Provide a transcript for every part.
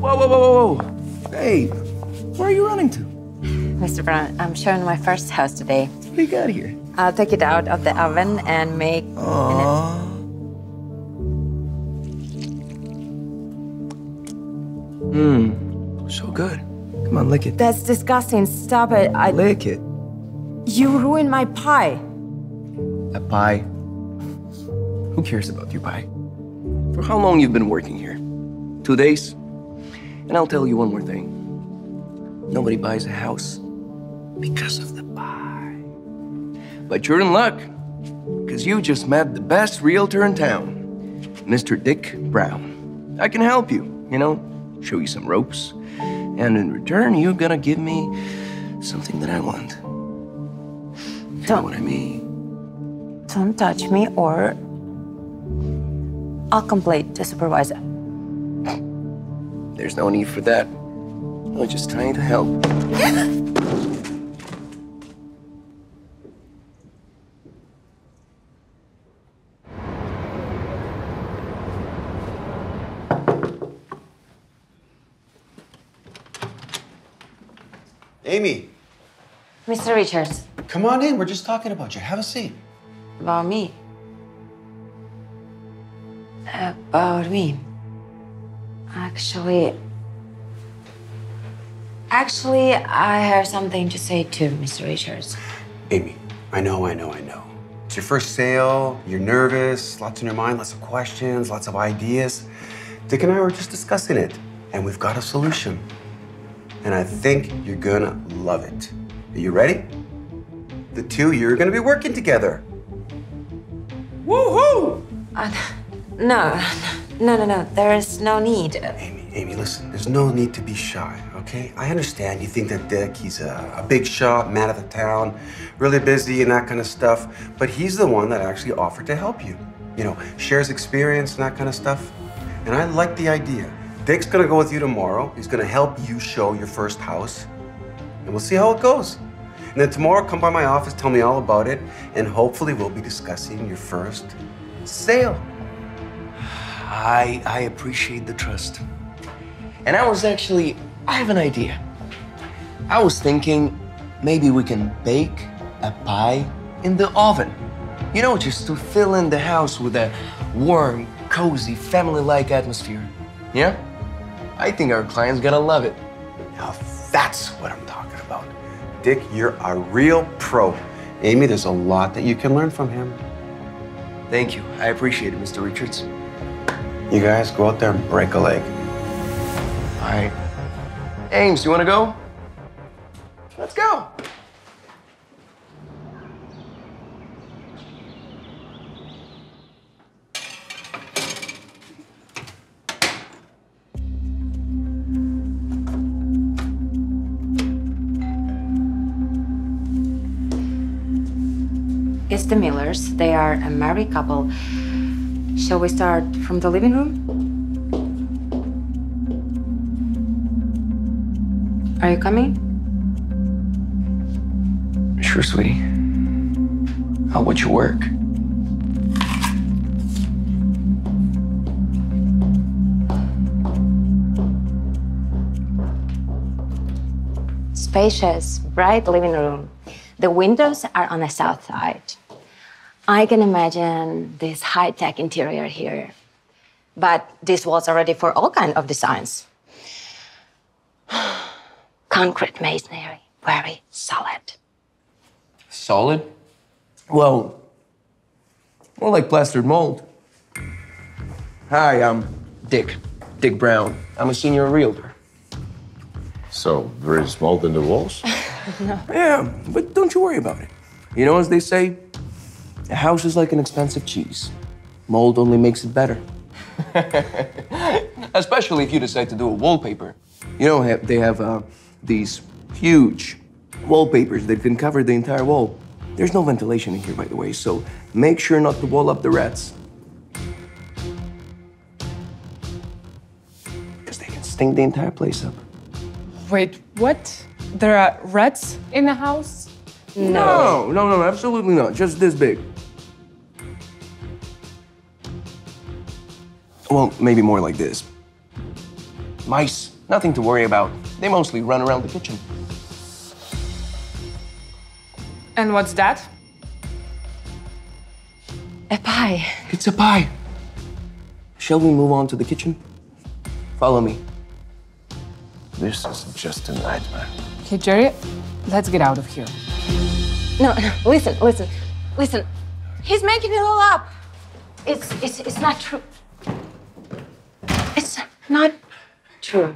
Whoa, whoa, whoa, whoa, whoa. Babe, where are you running to? Mr. Brown, I'm showing my first house today. What do you got here? I'll take it out of the oven and make. Aww. Mmm, so good. Come on, lick it. That's disgusting. Stop it. I. Lick it. You ruined my pie. A pie. Who cares about your pie? For how long you've been working here? Two days? And I'll tell you one more thing. Nobody buys a house because of the pie. But you're in luck, because you just met the best realtor in town, Mr. Dick Brown. I can help you, you know, show you some ropes. And in return, you're gonna give me something that I want. You know what I mean? Don't touch me or. I'll complain to supervisor. There's no need for that. I was just trying to help. Amy, Mr. Richards, come on in. We're just talking about you. Have a seat. about me. About me. Actually. Actually, I have something to say to Mr. Richards. Amy, I know, I know, I know. It's your first sale. You're nervous. Lots on your mind. Lots of questions. Lots of ideas. Dick and I were just discussing it, and we've got a solution. And I think you're gonna love it. Are you ready? The two, you're gonna be working together. Woohoo! Uh, no, no, no, no. There is no need. Amy, Amy, listen, there's no need to be shy, okay? I understand you think that Dick, he's a, a big shot, man of the town, really busy and that kind of stuff, but he's the one that actually offered to help you. You know, shares experience and that kind of stuff. And I like the idea. Dick's gonna go with you tomorrow. He's gonna help you show your first house, and we'll see how it goes. And then tomorrow, come by my office, tell me all about it, and hopefully we'll be discussing your first sale. I I appreciate the trust. And I was actually I have an idea. I was thinking maybe we can bake a pie in the oven. You know, just to fill in the house with a warm, cozy, family-like atmosphere. Yeah? I think our client's gonna love it. Now that's what I'm talking about. Dick, you're a real pro. Amy, there's a lot that you can learn from him. Thank you. I appreciate it, Mr. Richards. You guys go out there and break a leg. All right. Ames, you wanna go? Let's go. It's the Millers. They are a married couple. Shall we start from the living room? Are you coming? Sure, sweetie. I'll watch you work. Spacious, bright living room. The windows are on the south side. I can imagine this high-tech interior here. But this walls are ready for all kind of designs. Concrete masonry, very solid. Solid? Well, more like plastered mold. Hi, I'm Dick. Dick Brown. I'm a senior realtor. So, there is mold in the walls? no. Yeah, but don't you worry about it. You know, as they say, a house is like an expensive cheese. Mold only makes it better. Especially if you decide to do a wallpaper. You know, they have uh, these huge wallpapers that can cover the entire wall. There's no ventilation in here, by the way, so make sure not to wall up the rats. Because they can stink the entire place up. Wait, what? There are rats in the house? No. No, no, no, absolutely not. Just this big. Well, maybe more like this. Mice, nothing to worry about. They mostly run around the kitchen. And what's that? A pie. It's a pie. Shall we move on to the kitchen? Follow me. This is just a nightmare. Okay, Jerry, let's get out of here. No, no, listen, listen, listen. He's making it all up. It's, it's, it's not true. Not true.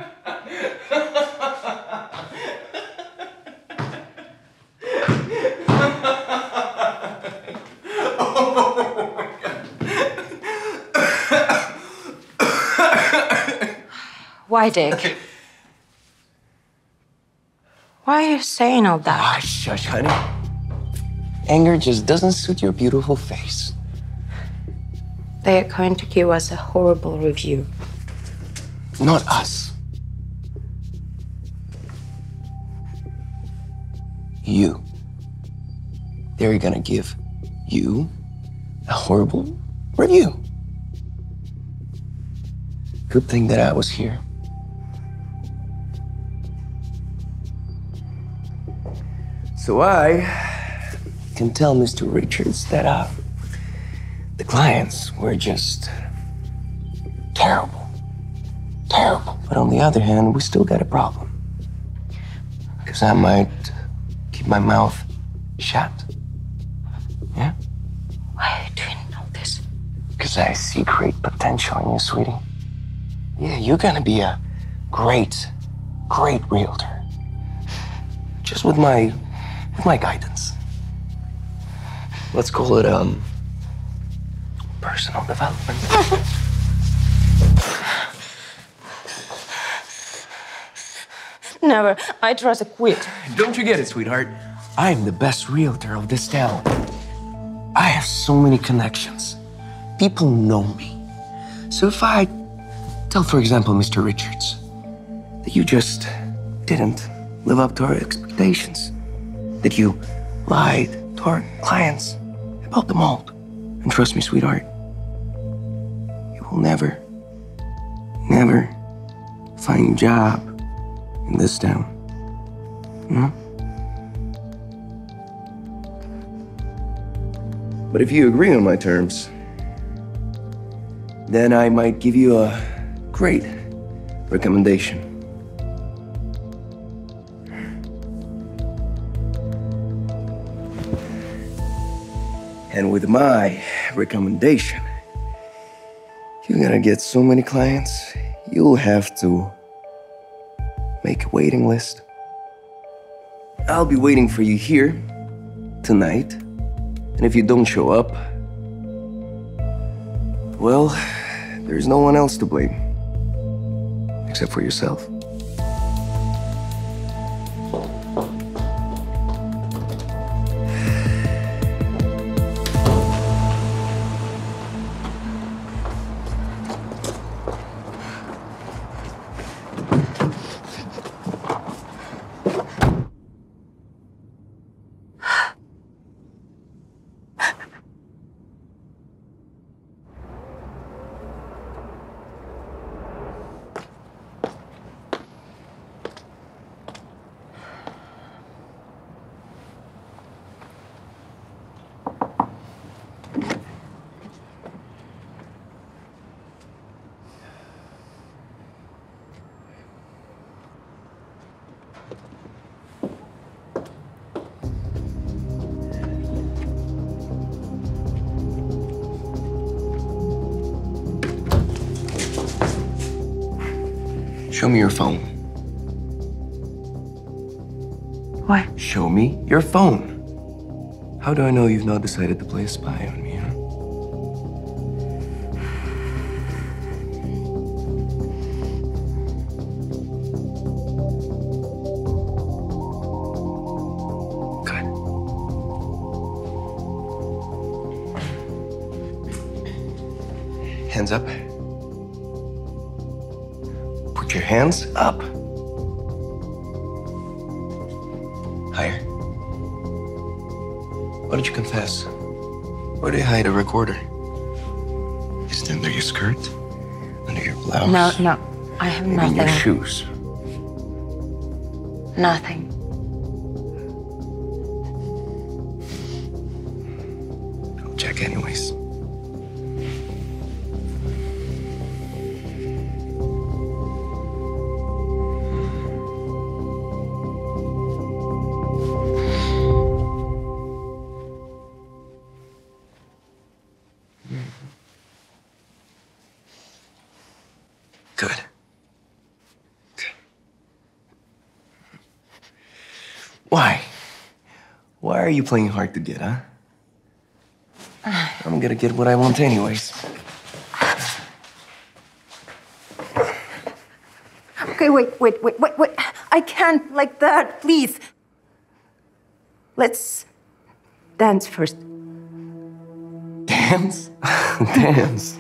Why, Dick? Why are you saying all that? Ah, shush, honey. Anger just doesn't suit your beautiful face. They are going to give us a horrible review. Not us. You. They're gonna give you a horrible review. Good thing that I was here. So I can tell Mr. Richards that uh, the clients were just terrible. Terrible. But on the other hand, we still got a problem. Because I might keep my mouth shut. Yeah? Why are you doing all this? Because I see great potential in you, sweetie. Yeah, you're gonna be a great, great realtor. Just with my, with my guidance. Let's call it, um, personal development. Never. I'd rather quit. Don't you get it, sweetheart? I'm the best realtor of this town. I have so many connections. People know me. So if I tell, for example, Mr. Richards, that you just didn't live up to our expectations, that you lied to our clients about the mold, and trust me, sweetheart, you will never, never find a job this town. But if you agree on my terms, then I might give you a great recommendation. And with my recommendation, you're gonna get so many clients, you'll have to make a waiting list. I'll be waiting for you here tonight. And if you don't show up, well, there's no one else to blame except for yourself. Show me your phone. Why? Show me your phone. How do I know you've not decided to play a spy on me, huh? Hands up. Put your hands up. Higher. Why don't you confess? Where do you hide a recorder? Is it under your skirt? Under your blouse? No, no. I have Maybe in your shoes? Nothing. I'll check anyways. Are you playing hard to get, huh? I'm gonna get what I want anyways. Okay, wait, wait, wait, wait, wait. I can't like that, please. Let's dance first. Dance? Dance.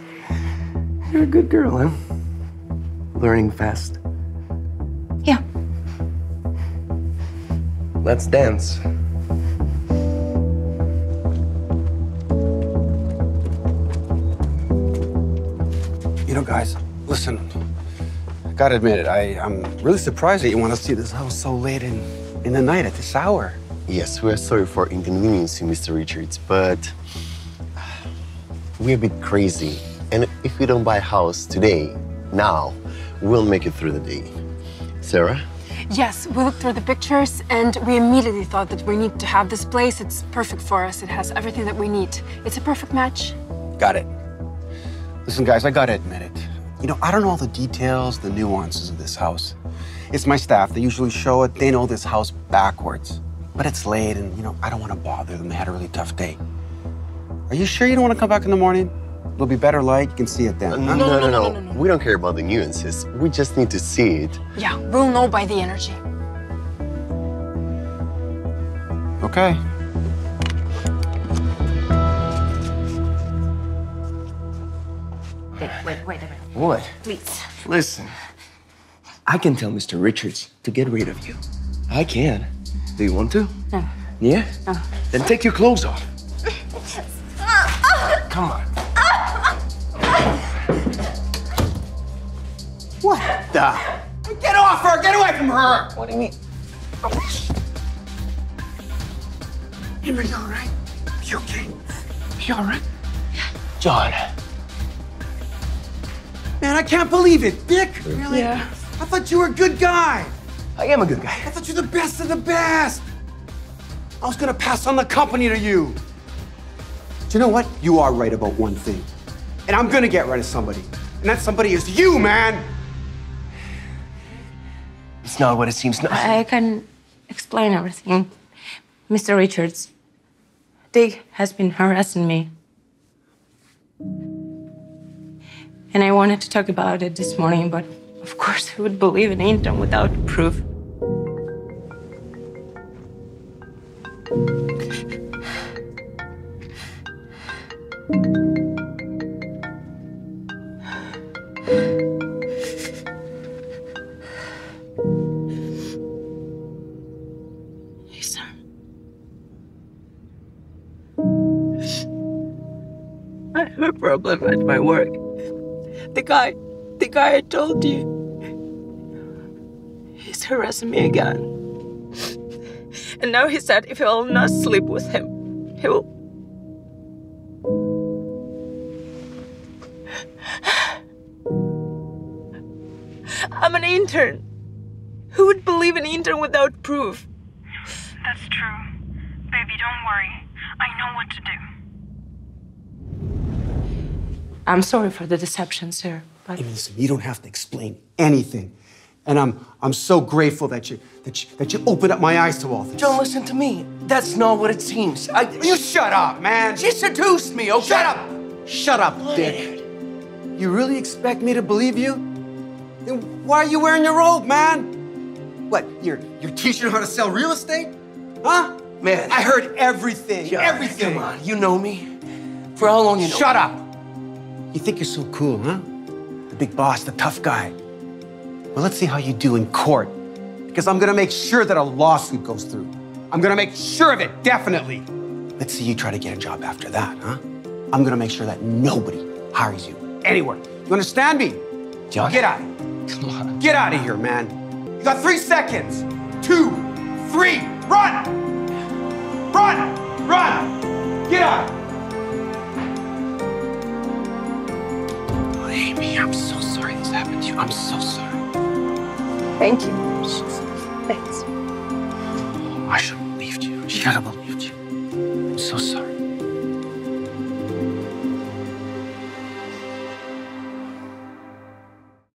You're a good girl, huh? Learning fast. Yeah. Let's dance. Know, guys, listen. I gotta admit it, I, I'm really surprised that you want to see this house so late in, in the night at this hour. Yes, we are sorry for inconveniencing Mr. Richards, but we're a bit crazy. And if we don't buy a house today, now, we'll make it through the day. Sarah? Yes, we looked through the pictures and we immediately thought that we need to have this place. It's perfect for us. It has everything that we need. It's a perfect match. Got it. Listen, guys, I gotta admit it. You know, I don't know all the details, the nuances of this house. It's my staff. They usually show it. They know this house backwards. But it's late, and, you know, I don't want to bother them. They had a really tough day. Are you sure you don't want to come back in the morning? It'll be better light. You can see it then. Uh, no, huh? no, no, no, no, no. We don't care about the nuances. We just need to see it. Yeah, we'll know by the energy. Okay. Wait, wait, wait a minute. What? Please. Listen, I can tell Mr. Richards to get rid of you. I can. Do you want to? No. Yeah? Then take your clothes off. Come on. What the? Get off her! Get away from her! What do you mean? Amber, you all right? You okay? You all right? John. Man, I can't believe it. Dick? Really? Yeah. I thought you were a good guy. I am a good guy. I thought you were the best of the best. I was gonna pass on the company to you. Do you know what? You are right about one thing. And I'm gonna get rid of somebody. And that somebody is you, man! It's not what it seems. No. I can explain everything. Mr. Richards, Dick has been harassing me. And I wanted to talk about it this morning, but of course, who would believe an intern without proof? I have a problem at my work. The guy, the guy I told you, he's harassing me again. And now he said if I will not sleep with him, he will. I'm an intern. Who would believe an intern without proof? That's true. Baby, don't worry. I know what to do. I'm sorry for the deception, sir, but Amy, listen, you don't have to explain anything. And I'm I'm so grateful that you that you that you opened up my eyes to all this. Don't listen to me. That's not what it seems. I. You shut up, man! She seduced me, okay? Shut up! Shut up, Dick. You really expect me to believe you? Then why are you wearing your robe, man? What, you're you're teaching her how to sell real estate? Huh? Man. I heard everything. John, everything. Come on, you know me. For how long you know? Shut up! You think you're so cool, huh? The big boss, the tough guy. Well, let's see how you do in court. Because I'm gonna make sure that a lawsuit goes through. I'm gonna make sure of it, definitely. Let's see you try to get a job after that, huh? I'm gonna make sure that nobody hires you anywhere. You understand me? John? Get out. Come on. Get out of here, man. You got three seconds. Two, three, run! Run! Run! Get out! Amy, I'm so sorry this happened to you. I'm so sorry. Thank you. Thanks. I should have believed you. I should have believed you. I'm so sorry.